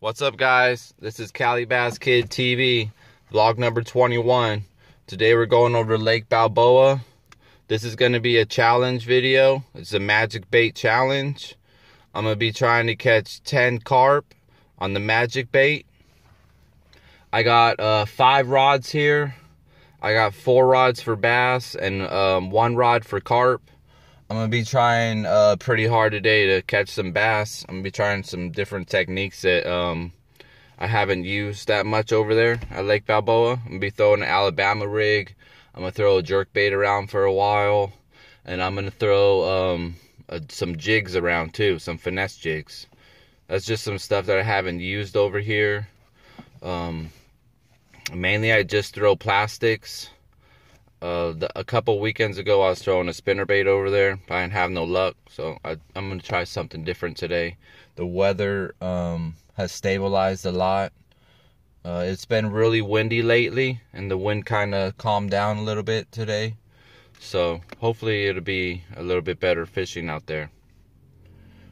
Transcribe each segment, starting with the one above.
What's up guys? This is Cali Bass Kid TV, vlog number 21. Today we're going over Lake Balboa. This is going to be a challenge video. It's a magic bait challenge. I'm going to be trying to catch 10 carp on the magic bait. I got uh, five rods here. I got four rods for bass and um, one rod for carp. I'm gonna be trying uh, pretty hard today to catch some bass. I'm gonna be trying some different techniques that um, I haven't used that much over there at Lake Balboa. I'm gonna be throwing an Alabama rig. I'm gonna throw a jerk bait around for a while, and I'm gonna throw um, some jigs around too, some finesse jigs. That's just some stuff that I haven't used over here. Um, mainly, I just throw plastics uh, the, a couple weekends ago, I was throwing a spinner bait over there, but I didn't have no luck. So I, am gonna try something different today. The weather um, has stabilized a lot. Uh, it's been really windy lately, and the wind kind of calmed down a little bit today. So hopefully it'll be a little bit better fishing out there.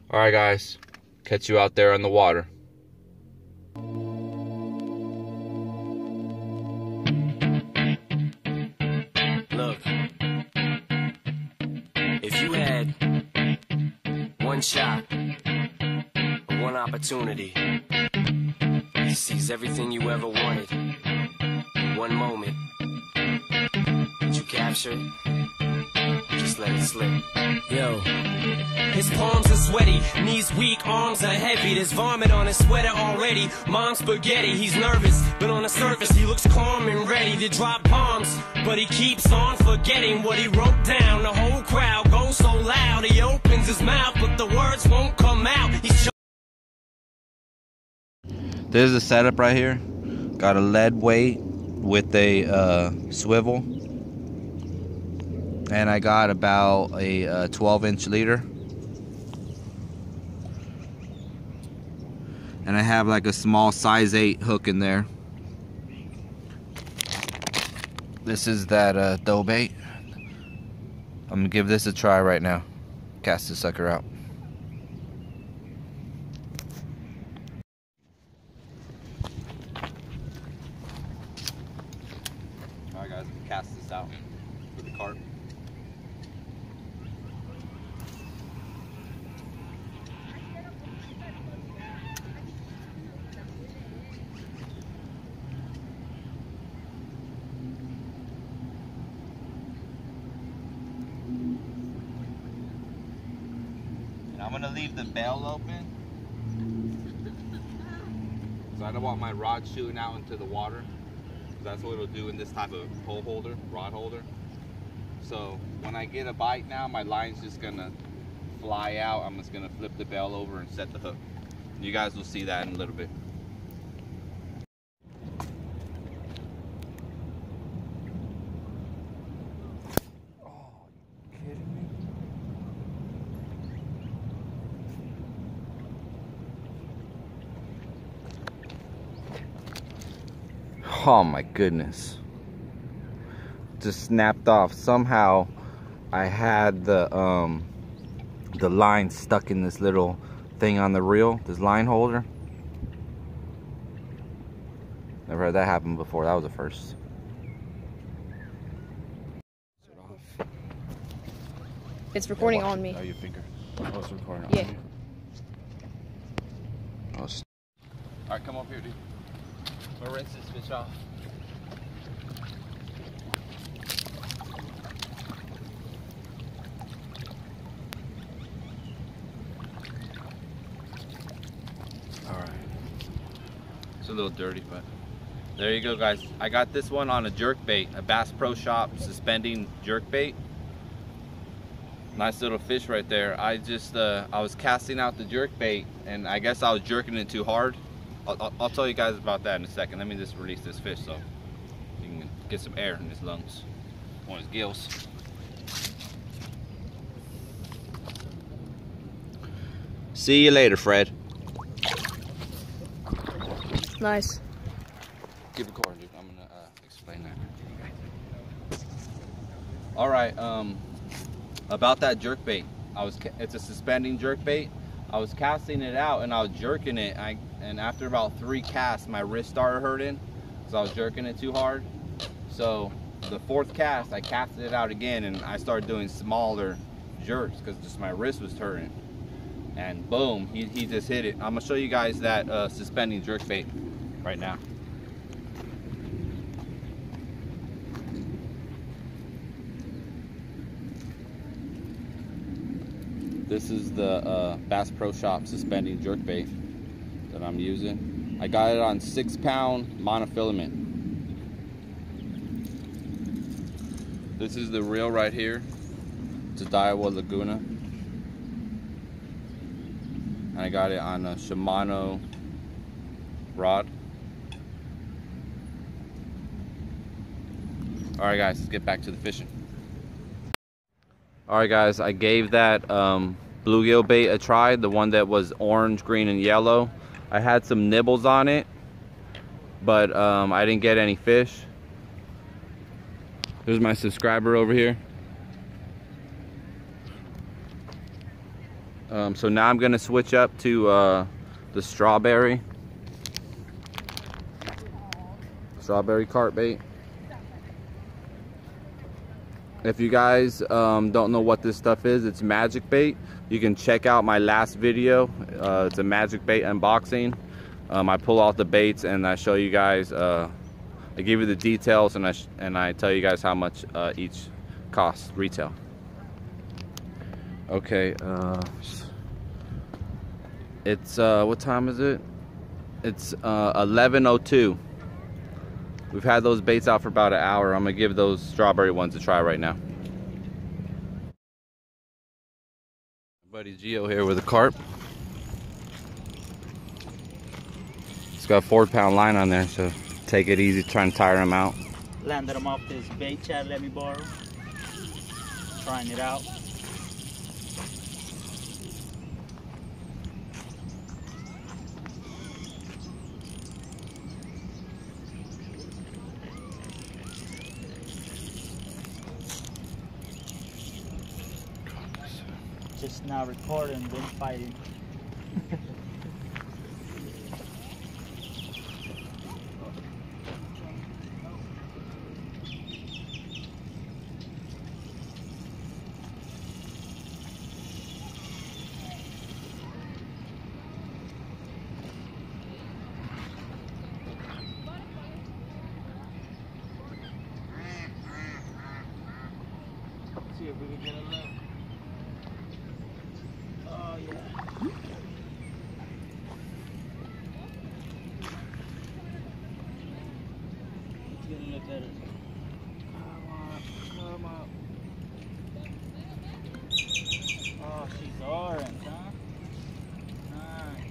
All right, guys, catch you out there on the water. One shot, one opportunity. He sees everything you ever wanted in one moment. Did you capture it? It slip. Yo. His palms are sweaty, knees weak, arms are heavy. There's vomit on his sweater already. Mom's spaghetti, he's nervous, but on the surface he looks calm and ready to drop bombs. But he keeps on forgetting what he wrote down. The whole crowd goes so loud, he opens his mouth, but the words won't come out. He's There's a setup right here. Got a lead weight with a uh, swivel. And I got about a uh, 12 inch leader. And I have like a small size 8 hook in there. This is that uh, dough bait. I'm gonna give this a try right now. Cast the sucker out. Alright guys, cast this out for the carp. I'm gonna leave the bell open. So I don't want my rod shooting out into the water. That's what it'll do in this type of pole holder, rod holder. So when I get a bite now, my line's just gonna fly out. I'm just gonna flip the bell over and set the hook. You guys will see that in a little bit. Oh my goodness. Just snapped off. Somehow I had the um the line stuck in this little thing on the reel, this line holder. Never had that happen before. That was the first. It's recording on me. Oh, your finger. Oh, it's recording Yeah. on you. Oh, Alright, come up here, dude. I'm gonna rinse this fish off. Alright. It's a little dirty, but there you go, guys. I got this one on a jerk bait, a Bass Pro Shop suspending jerk bait. Nice little fish right there. I just, uh, I was casting out the jerk bait and I guess I was jerking it too hard. I'll, I'll, I'll tell you guys about that in a second. Let me just release this fish so you can get some air in his lungs, or his gills. See you later, Fred. Nice. Keep recording, dude. I'm gonna uh, explain that. All right. Um, about that jerk bait, I was. It's a suspending jerk bait. I was casting it out and I was jerking it. I and after about three casts, my wrist started hurting because I was jerking it too hard. So the fourth cast, I casted it out again, and I started doing smaller jerks because just my wrist was hurting. And boom, he, he just hit it. I'm gonna show you guys that uh, suspending jerk bait right now. This is the uh, Bass Pro Shop suspending jerkbait that I'm using. I got it on six pound monofilament. This is the reel right here. It's a Daiwa Laguna. And I got it on a Shimano rod. Alright guys, let's get back to the fishing. Alright guys, I gave that um, bluegill bait a try, the one that was orange, green, and yellow. I had some nibbles on it, but um, I didn't get any fish. There's my subscriber over here. Um, so now I'm gonna switch up to uh, the strawberry. Strawberry carp bait. If you guys um, don't know what this stuff is, it's magic bait. You can check out my last video. Uh, it's a magic bait unboxing. Um, I pull out the baits and I show you guys, uh, I give you the details and I, and I tell you guys how much uh, each costs retail. Okay, uh, it's, uh, what time is it? It's 11.02. We've had those baits out for about an hour. I'm gonna give those strawberry ones a try right now. Buddy Geo here with a carp. It's got a four pound line on there, so take it easy trying to tire him out. Landed him off this bait Chad let me borrow. Trying it out. Just now recording, then fighting. See if we can get a look. Oh yeah. Let's get a look at it. Come on, come on. Oh, she's orange, huh? Nice.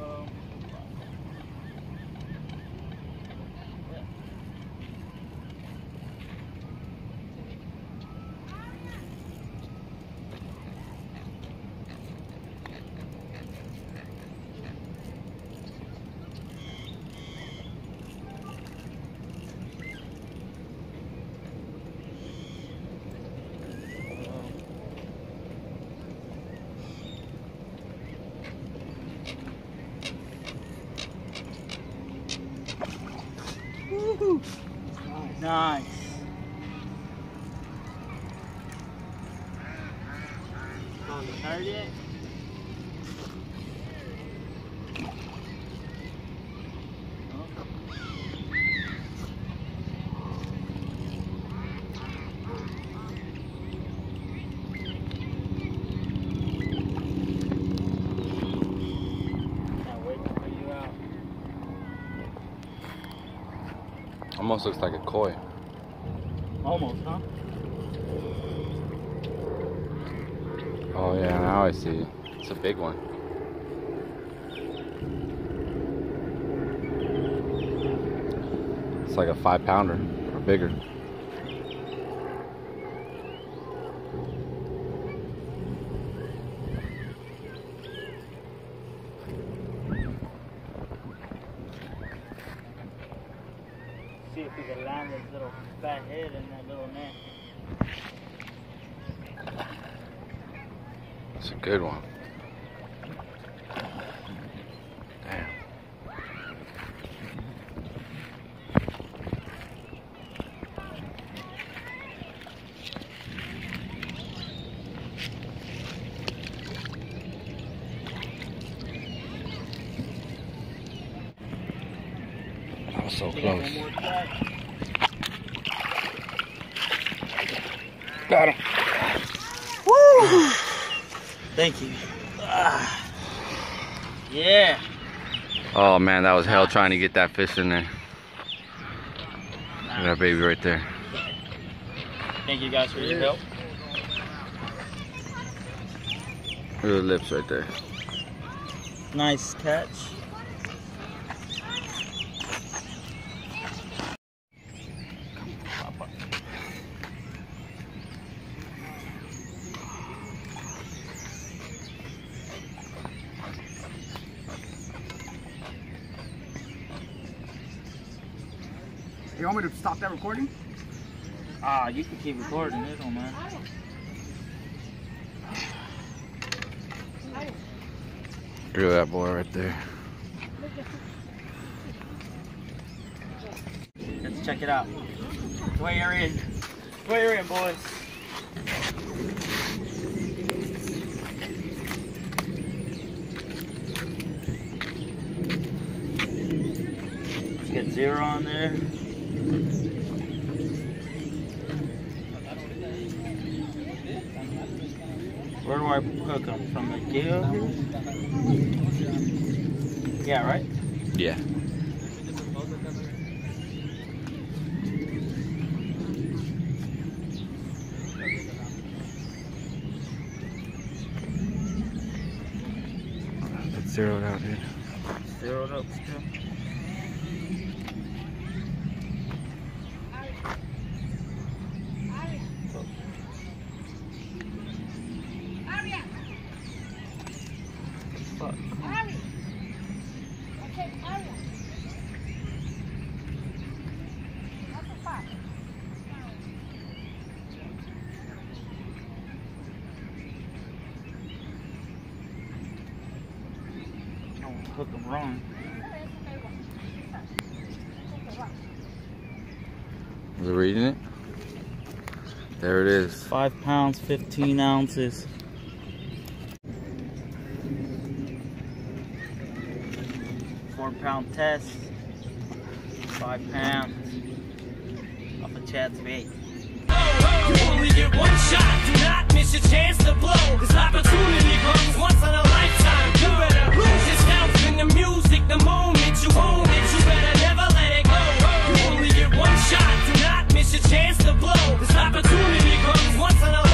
Um, Nice. The target. Can't wait to figure you out. Almost looks like a koi. Almost, huh? Oh yeah, now I see. It's a big one. It's like a five pounder or bigger. see if we can land this little fat head in that little net. That's a good one. So close. one more crack. Got him. Woo! Thank you. Ah. Yeah. Oh man, that was hell trying to get that fish in there. Look at that baby right there. Thank you guys for your help. Look at the lips right there. Nice catch. You want me to stop that recording? Ah, you can keep recording it, don't matter. Look at that boy right there. Let's check it out. Way you're in. Way you're in, boys. Let's get zero on there. Where do I hook them? From the gill? Yeah, right? Yeah. It's zeroed out here. Zeroed up still. put them wrong. Is it reading it? There it is. Five pounds, 15 ounces. Four pound test. Five pounds. Off a. You only get one shot. Do not miss your chance to blow. This opportunity comes once in a in the music the moment you own it. You better never let it go. You only get one shot, do not miss your chance to blow. This opportunity comes once in a lifetime.